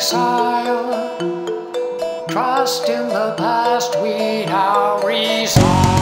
exile. Trust in the past we now reside.